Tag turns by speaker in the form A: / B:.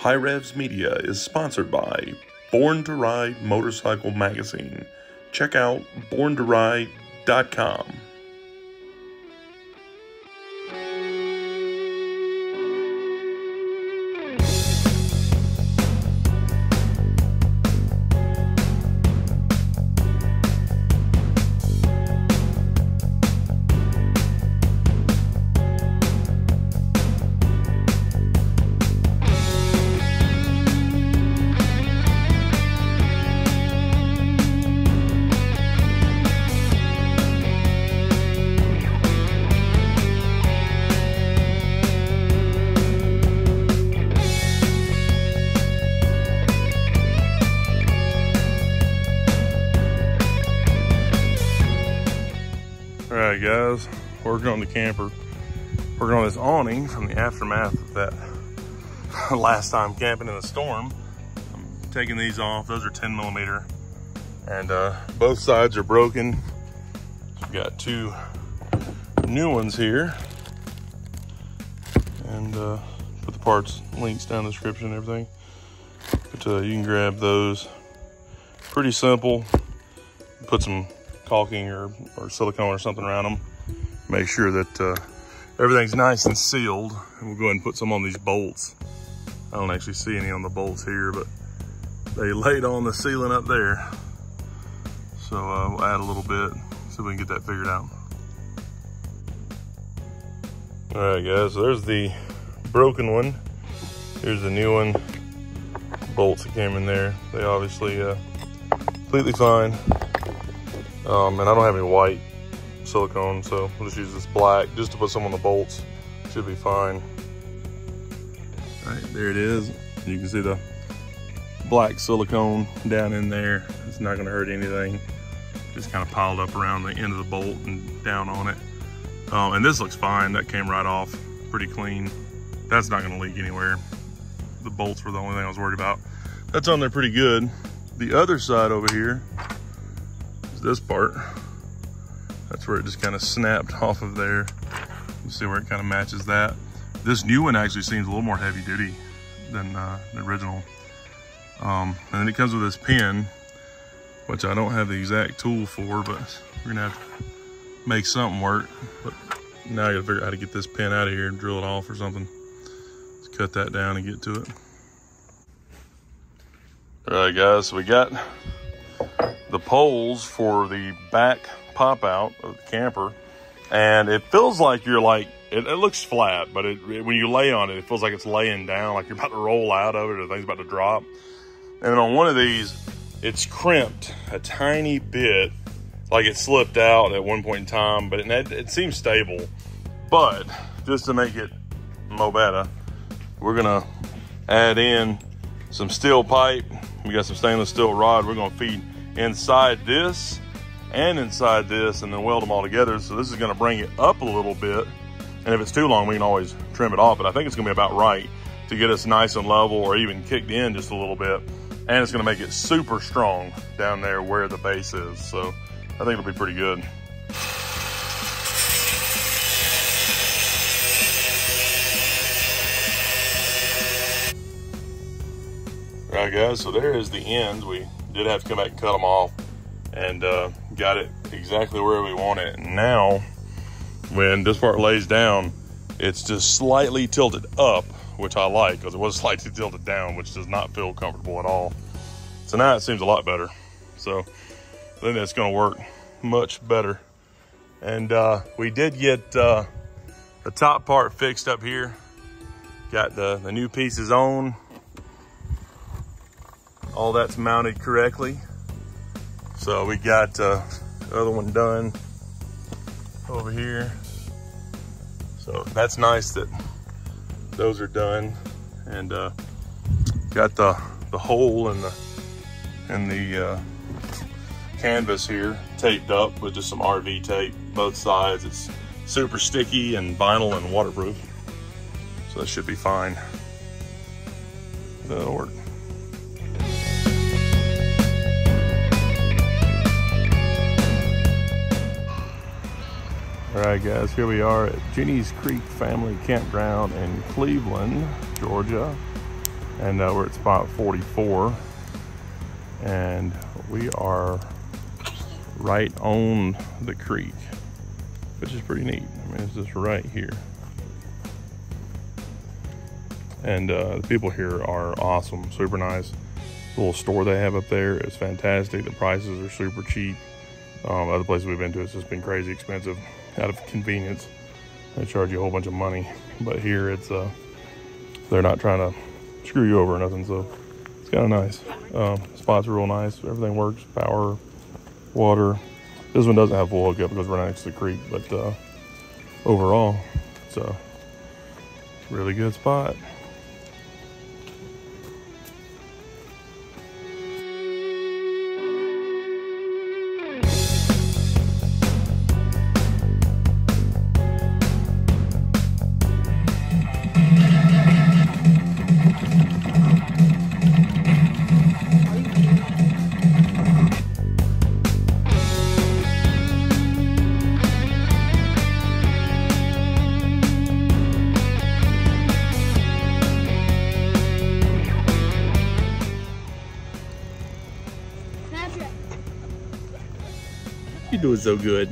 A: HiRevz Media is sponsored by Born to Ride Motorcycle Magazine. Check out borntoride.com. All right, guys, working on the camper. Working on this awning from the aftermath of that last time camping in the storm. I'm taking these off. Those are 10 millimeter. And uh, both sides are broken. We've got two new ones here. And uh, put the parts links down in the description and everything. But uh, you can grab those. Pretty simple. Put some caulking or, or silicone or something around them. Make sure that uh, everything's nice and sealed. And we'll go ahead and put some on these bolts. I don't actually see any on the bolts here, but they laid on the ceiling up there. So uh, we'll add a little bit, see if we can get that figured out. All right, guys, so there's the broken one. Here's the new one. Bolts that came in there. They obviously uh, completely fine. Um, and I don't have any white silicone, so we'll just use this black just to put some on the bolts. Should be fine. All right, there it is. You can see the black silicone down in there. It's not gonna hurt anything. Just kind of piled up around the end of the bolt and down on it. Um, and this looks fine. That came right off, pretty clean. That's not gonna leak anywhere. The bolts were the only thing I was worried about. That's on there pretty good. The other side over here, this part. That's where it just kind of snapped off of there. You see where it kind of matches that. This new one actually seems a little more heavy duty than uh, the original. Um, and then it comes with this pin, which I don't have the exact tool for, but we're gonna have to make something work. But now I gotta figure out how to get this pin out of here and drill it off or something. Let's cut that down and get to it. All right, guys, so we got the poles for the back pop out of the camper and it feels like you're like it, it looks flat but it, it, when you lay on it it feels like it's laying down like you're about to roll out of it or things about to drop. And on one of these it's crimped a tiny bit like it slipped out at one point in time but it, it seems stable. But just to make it mo better we're gonna add in some steel pipe. We got some stainless steel rod. We're gonna feed inside this and inside this and then weld them all together. So this is gonna bring it up a little bit. And if it's too long, we can always trim it off, but I think it's gonna be about right to get us nice and level or even kicked in just a little bit. And it's gonna make it super strong down there where the base is. So I think it'll be pretty good. All right guys, so there is the end. We did have to come back and cut them off and uh, got it exactly where we want it. Now, when this part lays down, it's just slightly tilted up, which I like because it was slightly tilted down, which does not feel comfortable at all. So now it seems a lot better. So I think that's gonna work much better. And uh, we did get uh, the top part fixed up here. Got the, the new pieces on. All that's mounted correctly. So we got uh, the other one done over here. So that's nice that those are done. And uh, got the, the hole in the, in the uh, canvas here taped up with just some RV tape, both sides. It's super sticky and vinyl and waterproof. So that should be fine. That'll work. All right, guys, here we are at Jenny's Creek Family Campground in Cleveland, Georgia. And uh, we're at spot 44. And we are right on the creek, which is pretty neat. I mean, it's just right here. And uh, the people here are awesome, super nice. The little store they have up there is fantastic. The prices are super cheap. Um, other places we've been to, it's just been crazy expensive out of convenience. They charge you a whole bunch of money, but here it's uh, they're not trying to screw you over or nothing. So it's kind of nice. Um, spots are real nice. Everything works. Power, water. This one doesn't have full hookup because we're right next to the creek, but uh, overall, it's a really good spot. You're doing so good.